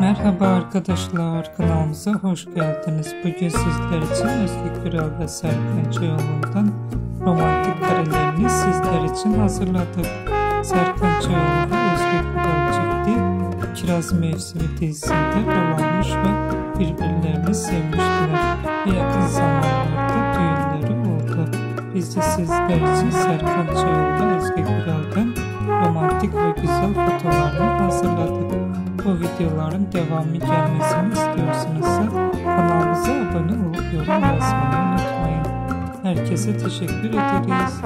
Merhaba arkadaşlar kanalımıza hoş geldiniz. Bugün sizler için Özge Güral ve Serkan Çoğulu'ndan romantik karelerini sizler için hazırladık. Serkan Çoğulu ve Özge Güral çifti Kiraz Mevsimi dizisinde rol almış ve birbirlerini sevmiştiler. Ve yakın zamanlarda düğünleri oldu. Biz de sizler için Serkan Çoğulu ve Özge Güral'dan romantik ve güzel fotoğraflarını hazırladık. Bu videoların devamı gelmesini istiyorsanız kanalımıza abone olup yorum yazmayı unutmayın. Herkese teşekkür ederiz.